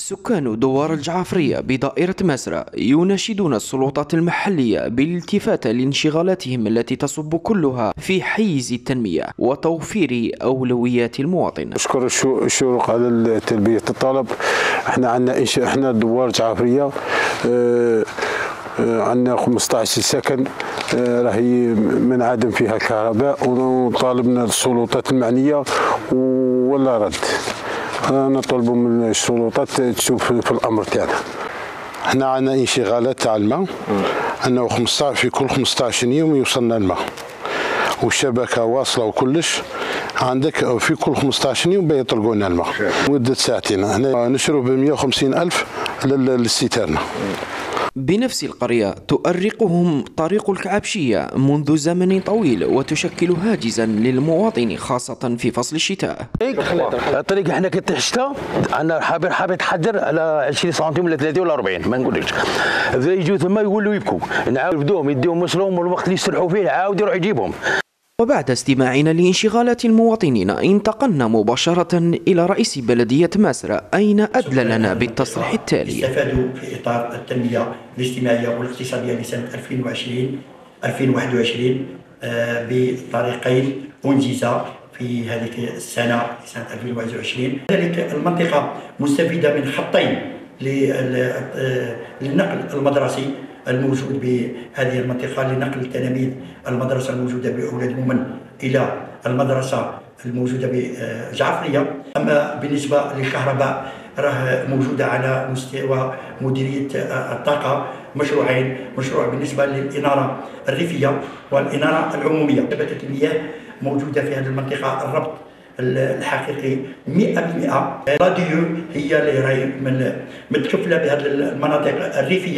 سكان دوار الجعفرية بدائرة مزرع يناشدون السلطات المحلية بالالتفات لانشغالاتهم التي تصب كلها في حيز التنمية وتوفير أولويات المواطن. الشو- الشروق على تلبية الطلب. إحنا عندنا إنشاء إحنا دوار جعفرية آه آه عندنا 15 سكن آه راهي منعدم فيها الكهرباء وطالبنا السلطات المعنية ولا رد. نطلب من السلطات تشوف في الأمر تاعنا. إحنا عندنا انشغالات تاع الماء. أنه 15 في كل 15 يوم يوصلنا الماء. والشبكة واصلة وكلش. عندك في كل 15 يوم بيطلقوا لنا الماء. مدة ساعتين. هنا نشرب ب 150 ألف للستارنا بنفس القرية تؤرقهم طريق الكعبشية منذ زمن طويل وتشكل هاجزا للمواطن خاصة في فصل الشتاء. الطريق إحنا كنت الشتاء أنا حاب حاب يتحجر على 20 سنتيم ولا 30 ولا 40 ما نقولكش يجوا ثم يقولوا يبكوا. نعاود بدوهم يديهم مصرهم والوقت اللي يسترحوا فيه عاود يروح يجيبهم. وبعد استماعنا لانشغالات المواطنين انتقلنا مباشرة إلى رئيس بلدية ماسرة أين أدلى لنا بالتصريح التالي؟ استفادوا في اطار التنمية الاجتماعية والاقتصادية لسنه 2020 2021 آه، بطريقين انجزا في هذه السنة سنة 2021 كذلك المنطقة مستفيدة من خطين. للنقل المدرسي الموجود بهذه المنطقة لنقل التلاميذ المدرسة الموجودة بأولاد مؤمن إلى المدرسة الموجودة بجعفرية. أما بالنسبة للكهرباء راه موجودة على مستوى مديرية الطاقة مشروعين مشروع بالنسبة للإنارة الريفية والإنارة العمومية. شبكه المياه موجودة في هذه المنطقة الربط الحقيقي 100% راديو هي اللي راهي متكفلة بهذه المناطق الريفية.